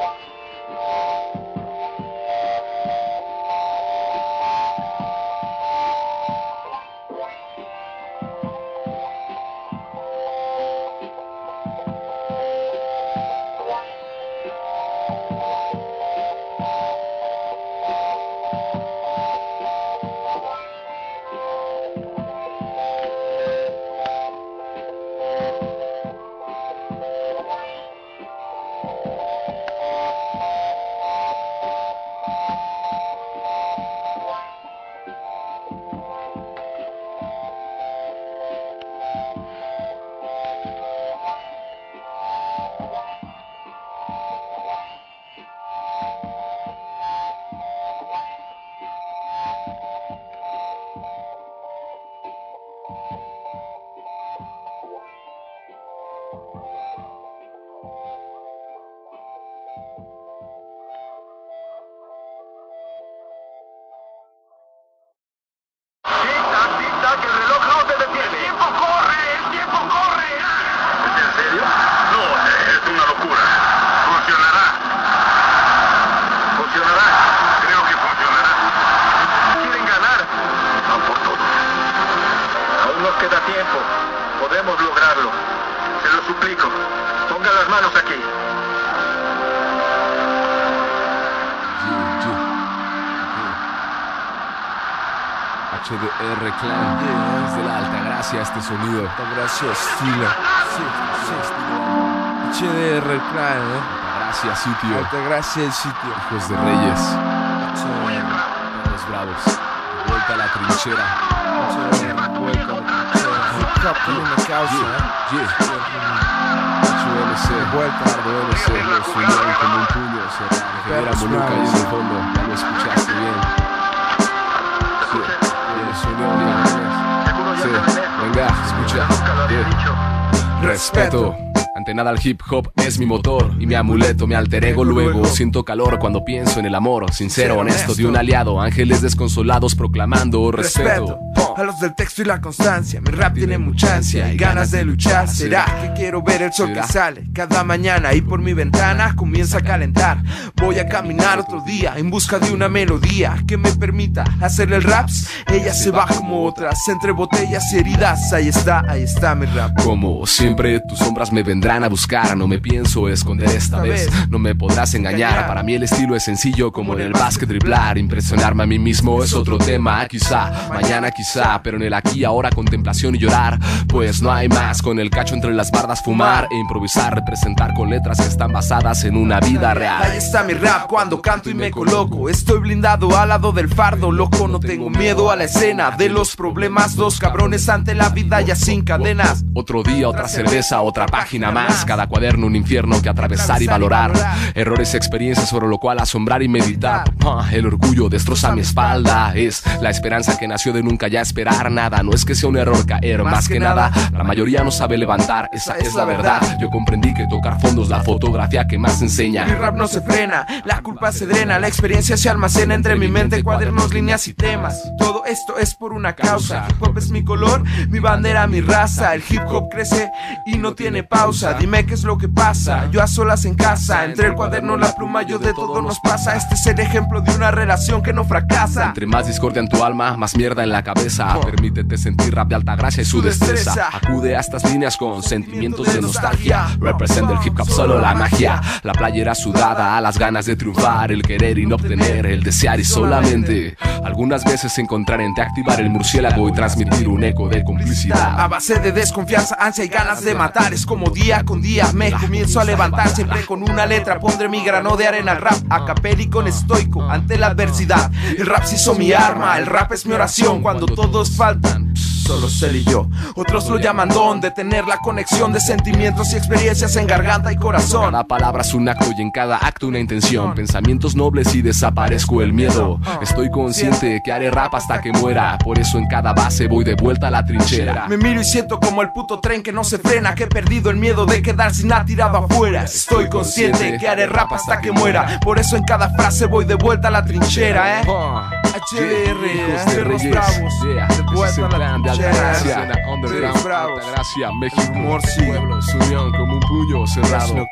Yeah. queda tiempo. Podemos lograrlo. Se lo suplico. Ponga las manos aquí. HDR Clan yeah. de la alta gracia este sonido. Alta gracia estilo. Sí, HDR Clan, ¿eh? Alta sitio. Alta gracia el sitio. Hijos de Reyes. Los bravos. Vuelta a la trinchera. ¿Eh? Yeah. Vuelta. RDLC. Los unieron como un puño. Cerrado. Perros Moluca bravos. el fondo. Ya lo escuchaste bien. Sí. Bien. Sí. Venga, escucha. Yeah. Respeto. Ante nada el hip hop es mi motor y mi amuleto, mi alter ego luego. Siento calor cuando pienso en el amor, sincero, honesto de un aliado. Ángeles desconsolados proclamando respeto. A los del texto y la constancia. Mi rap tiene mucha ansia y ganas de luchar. Será que quiero ver el sol que sale cada mañana y por mi ventana comienza a calentar. Voy a caminar otro día en busca de una melodía que me permita hacerle el raps. Ella se va como otras entre botellas y heridas. Ahí está, ahí está mi rap. Como siempre, tus sombras me vendrán a buscar. No me pienso esconder esta vez. No me podrás engañar. Para mí el estilo es sencillo como en el básquet driblar. Impresionarme a mí mismo es otro tema. Quizá, mañana quizá, pero en el aquí ahora contemplación y llorar. Pues no hay más. Con el cacho entre las bardas fumar e improvisar, representar con letras que están basadas en una vida Ahí real. está mi rap cuando canto y me coloco. Estoy blindado al lado del fardo, loco. No tengo miedo a la escena de los problemas. Dos cabrones ante la vida ya sin cadenas. Otro día, otra cerveza, otra página más. Cada cuaderno un infierno que atravesar y valorar. Errores, experiencias sobre lo cual asombrar y meditar. Ah, el orgullo destroza mi espalda. Es la esperanza que nació de nunca ya esperar nada. No es que sea un error caer, más que nada. La mayoría no sabe levantar, esa es la verdad. Yo comprendí que tocar fondo es la fotografía que más Mi enseña. rap no se frena, la culpa se drena, la experiencia se almacena entre mi mente, cuadernos, líneas y temas. Todo esto es por una causa. Hip hop es mi color, mi bandera, mi raza. El hip hop crece y no tiene pausa. Dime qué es lo que pasa. Yo a solas en casa, entre el cuaderno, la pluma, yo de todo nos pasa. Este es el ejemplo de una relación que no fracasa. Entre más discordia en tu alma, más mierda en la cabeza. Permítete sentir rap de alta gracia y su destreza. Acude a estas líneas con sentimientos de nostalgia. Representa el hip hop solo la magia. La playera sudada, a las ganas de triunfar, el querer y no obtener, el desear y solamente. Algunas veces encontrar en te activar el murciélago y transmitir un eco de A complicidad. base de desconfianza, ansia y ganas de matar Es como día con día me comienzo a levantar Siempre con una letra pondré mi grano de arena rap A capel y con estoico ante la adversidad. El rap se hizo mi arma, el rap es mi oración Cuando todos faltan, solo él y yo Otros lo llaman don de tener la conexión De sentimientos y experiencias en garganta y corazón Cada palabra es un acto y en cada acto una intención. Pensamientos nobles y desaparezco el miedo. Estoy consciente que haré rap hasta que muera. Por eso en cada base voy de vuelta a la trinchera. Me miro y siento como el puto tren que no se frena Que he perdido el miedo de quedar sin nada tirado afuera Estoy consciente que haré rap hasta que muera Por eso en cada frase voy de vuelta a la trinchera, eh HDR, Hijos de perros Reyes. bravos Yeah. La plan de Altagracia. Underground, Altagracia, México. Humor. Pueblos, unión como un puño cerrado.